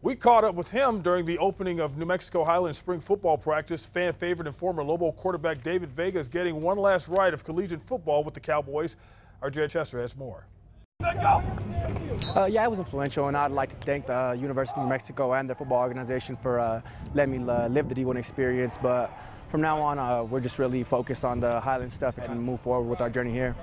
We caught up with him during the opening of New Mexico Highlands spring football practice. Fan favorite and former Lobo quarterback David Vega is getting one last ride of collegiate football with the Cowboys. Our Jed Chester has more. Uh, yeah, it was influential, and I'd like to thank the University of New Mexico and the football organization for uh, letting me uh, live the D1 experience. But from now on, uh, we're just really focused on the Highland stuff and move forward with our journey here.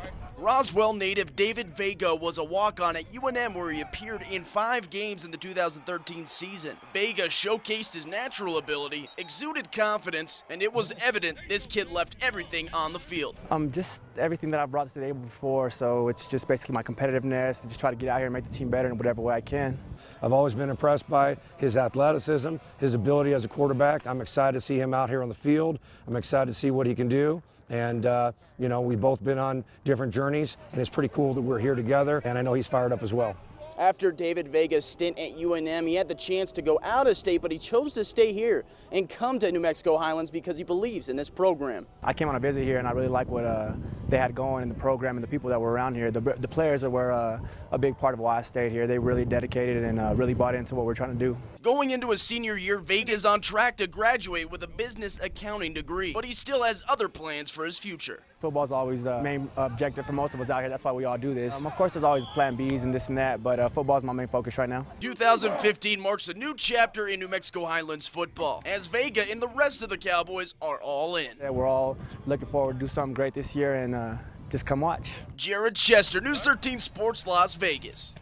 Roswell native David Vega was a walk-on at UNM where he appeared in five games in the 2013 season. Vega showcased his natural ability, exuded confidence, and it was evident this kid left everything on the field. Um, just everything that I've brought to the table before, so it's just basically my competitiveness, and just try to get out here and make the team better in whatever way I can. I've always been impressed by his athleticism, his ability as a quarterback. I'm excited to see him out here on the field. I'm excited to see what he can do. And, uh, you know, we've both been on different journeys, and it's pretty cool that we're here together, and I know he's fired up as well. After David Vega's stint at UNM, he had the chance to go out of state, but he chose to stay here and come to New Mexico Highlands because he believes in this program. I came on a visit here, and I really like what uh, they had going in the program and the people that were around here. The, the players were uh, a big part of why I stayed here. They really dedicated and uh, really bought into what we're trying to do. Going into his senior year, Vega's on track to graduate with a business accounting degree, but he still has other plans for his future. Football is always the main objective for most of us out here. That's why we all do this. Um, of course, there's always plan Bs and this and that, but uh, football is my main focus right now. 2015 marks a new chapter in New Mexico Highlands football, as Vega and the rest of the Cowboys are all in. Yeah, we're all looking forward to do something great this year and uh, just come watch. Jared Chester, News 13 Sports Las Vegas.